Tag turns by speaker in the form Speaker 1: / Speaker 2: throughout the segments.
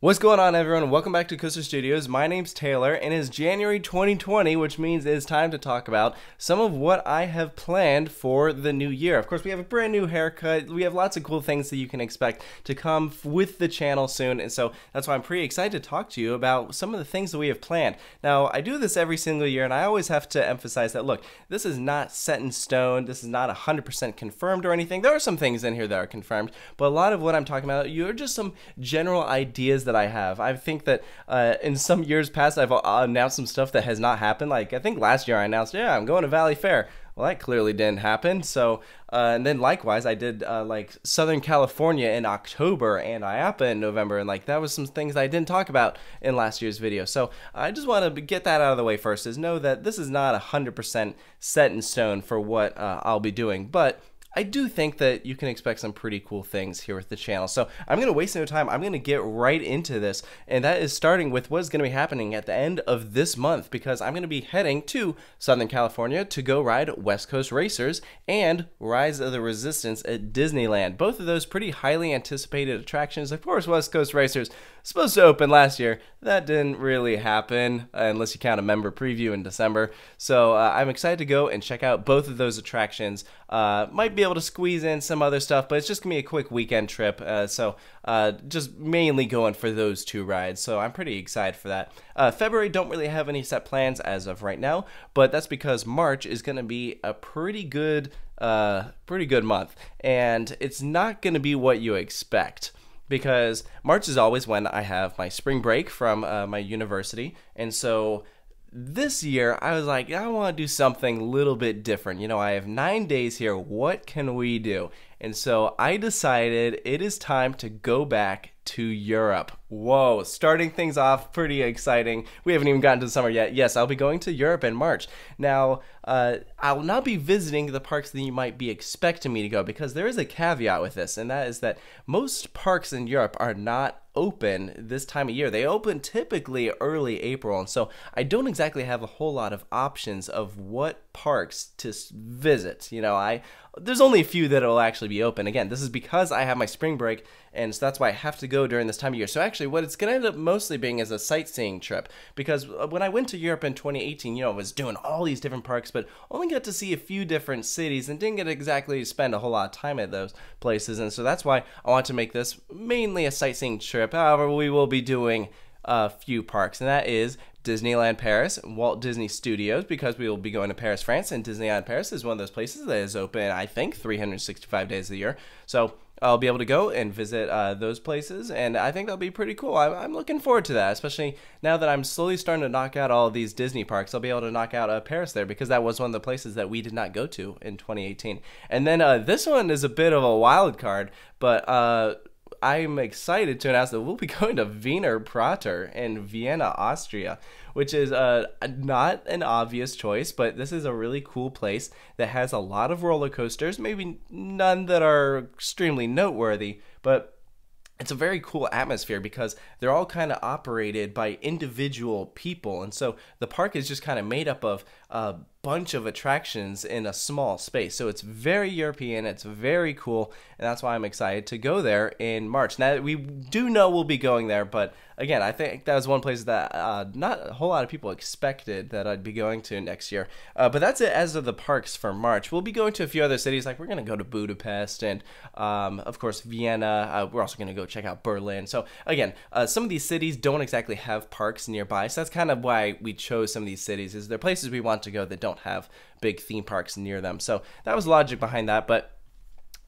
Speaker 1: What's going on, everyone? Welcome back to Coaster Studios. My name's Taylor, and it's January 2020, which means it's time to talk about some of what I have planned for the new year. Of course, we have a brand new haircut. We have lots of cool things that you can expect to come with the channel soon, and so that's why I'm pretty excited to talk to you about some of the things that we have planned. Now, I do this every single year, and I always have to emphasize that look, this is not set in stone. This is not 100% confirmed or anything. There are some things in here that are confirmed, but a lot of what I'm talking about, you're just some general ideas that I have. I think that uh, in some years past, I've uh, announced some stuff that has not happened. Like I think last year I announced, yeah, I'm going to Valleyfair. Well, that clearly didn't happen. So, uh, and then likewise, I did uh, like Southern California in October and IAAPA in November, and like that was some things I didn't talk about in last year's video. So I just want to get that out of the way first. Is know that this is not hundred percent set in stone for what uh, I'll be doing, but I do think that you can expect some pretty cool things here with the channel. So I'm going to waste no time. I'm going to get right into this. And that is starting with what's going to be happening at the end of this month because I'm going to be heading to Southern California to go ride West Coast Racers and Rise of the Resistance at Disneyland. Both of those pretty highly anticipated attractions. Of course, West Coast Racers supposed to open last year. That didn't really happen uh, unless you count a member preview in December. So uh, I'm excited to go and check out both of those attractions. Uh, might be able to squeeze in some other stuff, but it's just gonna be a quick weekend trip. Uh, so uh, just mainly going for those two rides. So I'm pretty excited for that. Uh, February don't really have any set plans as of right now, but that's because March is gonna be a pretty good, uh, pretty good month, and it's not gonna be what you expect because March is always when I have my spring break from uh, my university, and so this year I was like, I want to do something a little bit different. You know, I have nine days here. What can we do? And so I decided it is time to go back to Europe. Whoa, starting things off pretty exciting. We haven't even gotten to the summer yet. Yes, I'll be going to Europe in March. Now, uh, I will not be visiting the parks that you might be expecting me to go because there is a caveat with this, and that is that most parks in Europe are not open this time of year. They open typically early April, and so I don't exactly have a whole lot of options of what parks to visit. You know, I there's only a few that will actually be open. Again, this is because I have my spring break, and so that's why I have to go during this time of year. So actually, what it's going to end up mostly being is a sightseeing trip because uh, when I went to Europe in 2018, you know, I was doing all these different parks, but only got to see a few different cities and didn't get exactly to spend a whole lot of time at those places. And so that's why I want to make this mainly a sightseeing trip. However, we will be doing a few parks, and that is Disneyland Paris, Walt Disney Studios, because we will be going to Paris, France, and Disneyland Paris is one of those places that is open, I think, 365 days a year. So I'll be able to go and visit uh, those places, and I think that'll be pretty cool. I'm, I'm, looking forward to that, especially now that I'm slowly starting to knock out all these Disney parks. I'll be able to knock out uh, Paris there because that was one of the places that we did not go to in 2018. And then uh, this one is a bit of a wild card, but uh, I'm excited to announce that we'll be going to Wiener Prater in Vienna, Austria, which is uh, not an obvious choice, but this is a really cool place that has a lot of roller coasters, maybe none that are extremely noteworthy, but it's a very cool atmosphere because they're all kind of operated by individual people. And so the park is just kind of made up of a bunch of attractions in a small space. So it's very European, it's very cool, and that's why I'm excited to go there in March. Now, we do know we'll be going there, but again, I think that was one place that uh, not a whole lot of people expected that I'd be going to next year. Uh, but that's it as of the parks for March. We'll be going to a few other cities, like we're going to go to Budapest and, um, of course, Vienna. Uh, we're also going to go check out Berlin. So, again, uh, some of these cities don't exactly have parks nearby. So that's kind of why we chose some of these cities, is they're places we want to go that don't have big theme parks near them. So that was logic behind that. But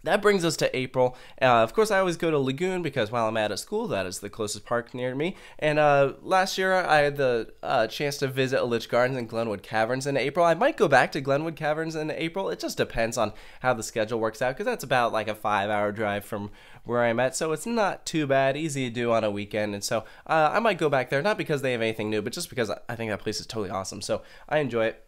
Speaker 1: that brings us to April. Uh, of course, I always go to Lagoon because while I'm at a school, that is the closest park near me. And uh, last year, I had the uh, chance to visit Elitch Gardens and Glenwood Caverns in April. I might go back to Glenwood Caverns in April. It just depends on how the schedule works out because that's about like a five hour drive from where I'm at. So it's not too bad, easy to do on a weekend. And so uh, I might go back there, not because they have anything new, but just because I think that place is totally awesome. So I enjoy it.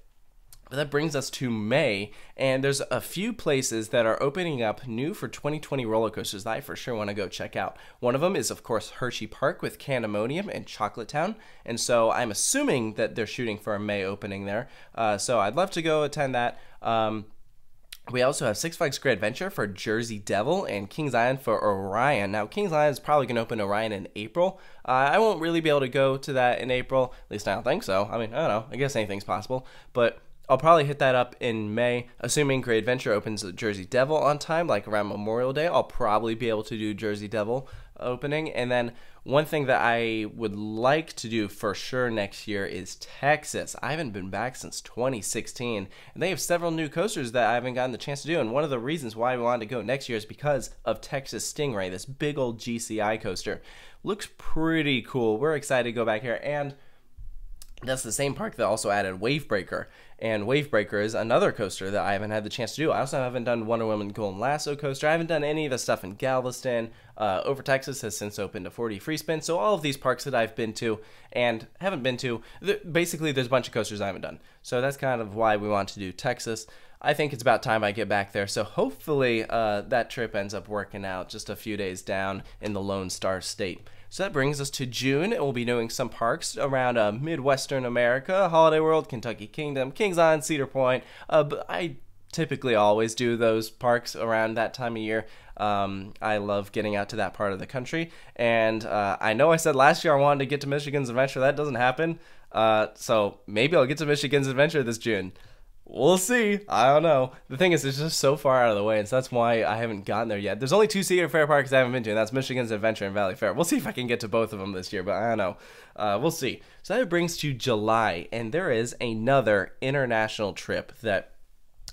Speaker 1: But that brings us to May, and there's a few places that are opening up new for 2020 roller coasters that I for sure want to go check out. One of them is, of course, Hersheypark with Candymonium and Chocolate Town, and so I'm assuming that they're shooting for a May opening there. Uh, so I'd love to go attend that. Um, We also have Six Flags Great Adventure for Jersey Devil and Kings Island for Orion. Now, Kings Island is probably going to open Orion in April. Uh, I won't really be able to go to that in April. At least I don't think so. I mean, I don't know. I guess anything's possible. But I'll probably hit that up in May, assuming Great Adventure opens Jersey Devil on time, like around Memorial Day. I'll probably be able to do Jersey Devil opening. And then one thing that I would like to do for sure next year is Texas. I haven't been back since 2016, and they have several new coasters that I haven't gotten the chance to do. And one of the reasons why I wanted to go next year is because of Texas Stingray, this big old GCI coaster. Looks pretty cool. We're excited to go back here and that's the same park that also added Wavebreaker. And Wavebreaker is another coaster that I haven't had the chance to do. I also haven't done Wonder Woman Golden Lasso coaster. I haven't done any of the stuff in Galveston. Uh, Over Texas has since opened a 4D free spin. So all of these parks that I've been to and haven't been to, basically there's a bunch of coasters I haven't done. So that's kind of why we want to do Texas. I think it's about time I get back there. So hopefully uh, that trip ends up working out just a few days down in the Lone Star State. So that brings us to June, and we'll be doing some parks around uh, Midwestern America, Holiday World, Kentucky Kingdom, Kings Island, Cedar Point. Uh, but I typically always do those parks around that time of year. Um, I love getting out to that part of the country. And uh, I know I said last year I wanted to get to Michigan's Adventure. That doesn't happen. Uh, so maybe I'll get to Michigan's Adventure this June we'll see. I don't know. The thing is, it's just so far out of the way, and so that's why I haven't gotten there yet. There's only two Cedar Fair parks I haven't been to, and that's Michigan's Adventure and Valleyfair. We'll see if I can get to both of them this year, but I don't know. Uh, we'll see. So that brings to July, and there is another international trip that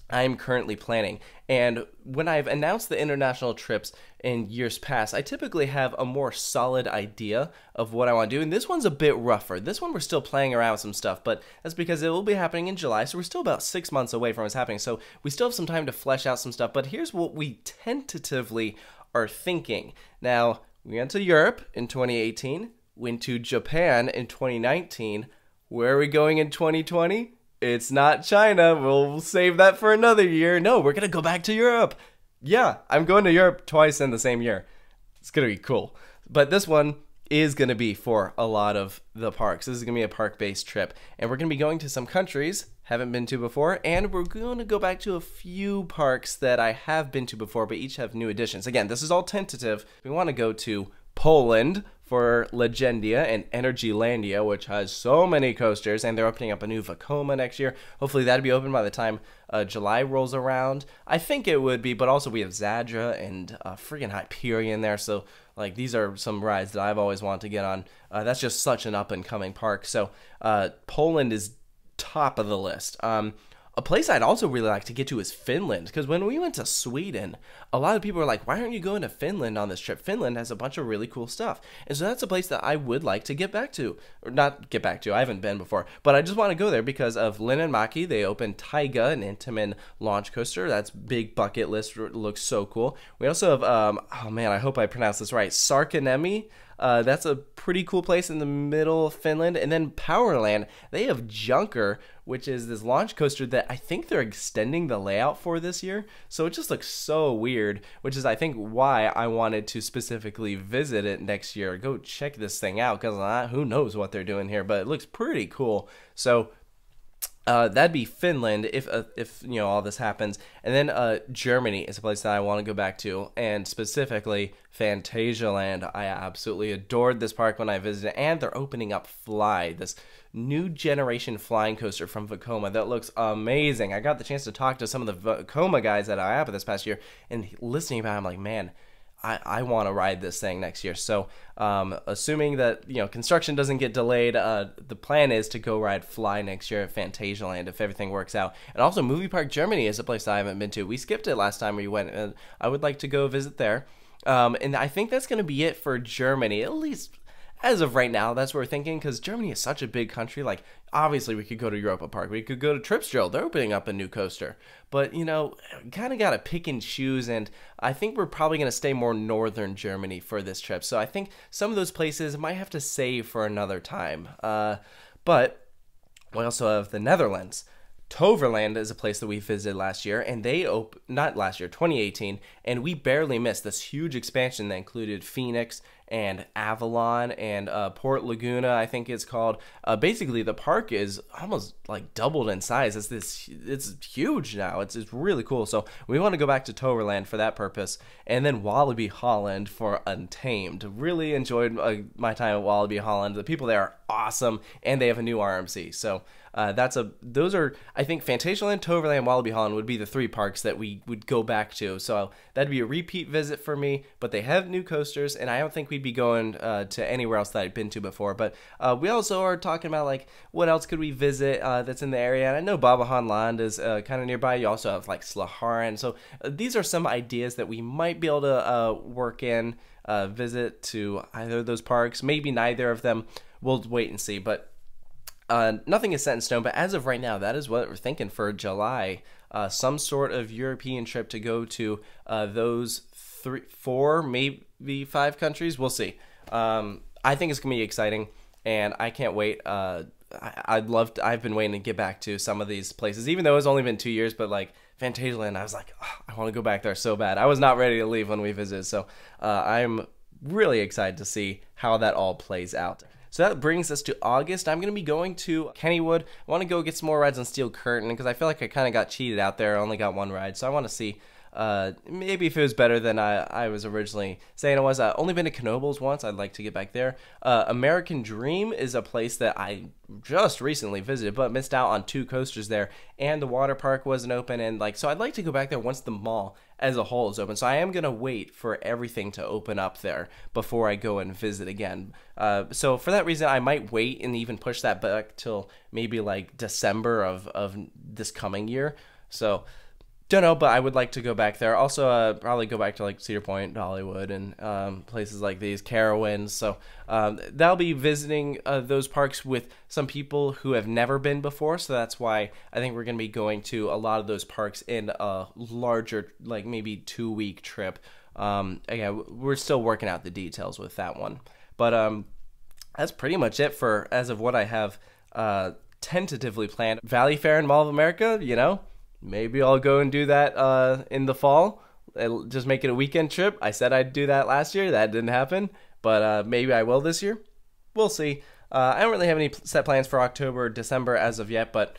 Speaker 1: I'm currently planning. And when I've announced the international trips in years past, I typically have a more solid idea of what I want to do. And this one's a bit rougher. This one we're still playing around with some stuff, but that's because it will be happening in July. So we're still about six months away from it's happening. So we still have some time to flesh out some stuff. But here's what we tentatively are thinking. Now, we went to Europe in 2018, went to Japan in 2019. Where are we going in 2020? It's not China. We'll save that for another year. No, we're gonna go back to Europe. Yeah, I'm going to Europe twice in the same year. It's gonna be cool. But this one is gonna be for a lot of the parks. This is gonna be a park-based trip, and we're gonna be going to some countries haven't been to before, and we're going to go back to a few parks that I have been to before, but each have new additions. Again, this is all tentative. We want to go to Poland for Legendia and Energylandia, which has so many coasters, and they're opening up a new Vekoma next year. Hopefully, that'll be open by the time uh, July rolls around. I think it would be, but also we have Zadra and uh, freaking Hyperion there, so like these are some rides that I've always wanted to get on. Uh, that's just such an up and coming park. So uh, Poland is top of the list. Um, a place I'd also really like to get to is Finland, because when we went to Sweden, a lot of people were like, why aren't you going to Finland on this trip? Finland has a bunch of really cool stuff. And so that's a place that I would like to get back to. Or not get back to, I haven't been before, but I just want to go there because of Linnanmäki. They opened Taiga, an Intamin launch coaster. That's big bucket list, looks so cool. We also have, um, oh man, I hope I pronounced this right, Särkänniemi. Uh, that's a pretty cool place in the middle of Finland. And then Powerland, they have Junker, which is this launch coaster that I think they're extending the layout for this year. So it just looks so weird, which is, I think, why I wanted to specifically visit it next year. Go check this thing out because who knows what they're doing here, but it looks pretty cool. So uh, that'd be Finland if uh, if you know all this happens, and then uh, Germany is a place that I want to go back to, and specifically Phantasialand. I absolutely adored this park when I visited, and they're opening up Fly, this new generation flying coaster from Vekoma that looks amazing. I got the chance to talk to some of the Vekoma guys at IAAPA this past year, and listening about, it, I'm like, man I, I want to ride this thing next year. So, um, assuming that you know construction doesn't get delayed, uh, the plan is to go ride Fly next year at Phantasialand if everything works out. And also, Movie Park Germany is a place I haven't been to. We skipped it last time we went, and I would like to go visit there. Um, and I think that's going to be it for Germany, at least as of right now, that's what we're thinking because Germany is such a big country. Like, obviously, we could go to Europa Park, we could go to Tripsdrill. They're opening up a new coaster, but you know, kind of got to pick and choose. And I think we're probably going to stay more northern Germany for this trip. So I think some of those places might have to save for another time. Uh, but we also have the Netherlands. Toverland is a place that we visited last year, and they op not last year, 2018, and we barely missed this huge expansion that included Phoenix and Avalon and uh, Port Laguna, I think it's called. Uh, basically, the park is almost like doubled in size. It's this, it's huge now. It's, it's really cool. So we want to go back to Toverland for that purpose, and then Walibi Holland for Untamed. Really enjoyed uh, my time at Walibi Holland. The people there are awesome, and they have a new RMC. So uh, that's a those are I think Phantasialand, Toverland, Walibi Holland would be the three parks that we would go back to. So that'd be a repeat visit for me. But they have new coasters, and I don't think we'd be going uh, to anywhere else that I've been to before. But uh, we also are talking about like what else could we visit uh, that's in the area. And I know Bobbejaanland is uh, kind of nearby. You also have like Slagharen. So uh, these are some ideas that we might be able to work in. visit to either of those parks, maybe neither of them. We'll wait and see. But uh, nothing is set in stone, but as of right now, that is what we're thinking for July. Uh, some sort of European trip to go to uh, those three, four, maybe five countries. We'll see. Um, I think it's gonna be exciting, and I can't wait. Uh, I, would love. To, I've been waiting to get back to some of these places, even though it's only been two years. But like Phantasialand, I was like, oh, I want to go back there so bad. I was not ready to leave when we visited, so uh, I'm really excited to see how that all plays out. So that brings us to August. I'm going to be going to Kennywood. I want to go get some more rides on Steel Curtain because I feel like I kind of got cheated out there. I only got one ride. So I want to see uh, maybe if it was better than I, I was originally saying it was. I've only been to Knoebels once. I'd like to get back there. Uh, American Dream is a place that I just recently visited, but missed out on two coasters there, and the water park wasn't open. And like, so I'd like to go back there once the mall as a whole is open. So I am gonna wait for everything to open up there before I go and visit again. Uh, so for that reason, I might wait and even push that back till maybe like December of of this coming year. So don't know, but I would like to go back there. Also, uh, probably go back to like Cedar Point, Dollywood, and um, places like these, Carowinds. So um, that'll be visiting uh, those parks with some people who have never been before. So that's why I think we're going to be going to a lot of those parks in a larger, like maybe two week trip. Um, again, we're still working out the details with that one, but um, that's pretty much it for as of what I have uh, tentatively planned. Valleyfair and Mall of America, you know maybe I'll go and do that uh, in the fall. It'll just make it a weekend trip. I said I'd do that last year. That didn't happen, but uh, maybe I will this year. We'll see. Uh, I don't really have any set plans for October or December as of yet, but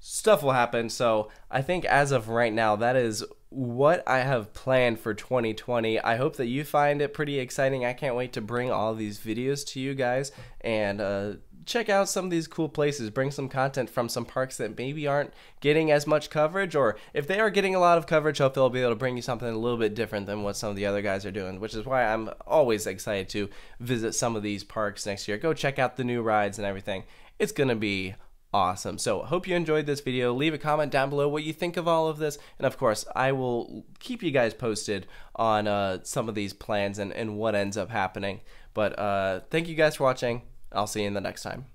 Speaker 1: stuff will happen. So I think as of right now, that is what I have planned for 2020. I hope that you find it pretty exciting. I can't wait to bring all these videos to you guys and uh, check out some of these cool places, bring some content from some parks that maybe aren't getting as much coverage, or if they are getting a lot of coverage, hope they'll be able to bring you something a little bit different than what some of the other guys are doing, which is why I'm always excited to visit some of these parks next year. Go check out the new rides and everything. It's going to be awesome. So, hope you enjoyed this video. Leave a comment down below what you think of all of this. And of course, I will keep you guys posted on uh, some of these plans and, and what ends up happening. But uh, thank you guys for watching. I'll see you in the next time.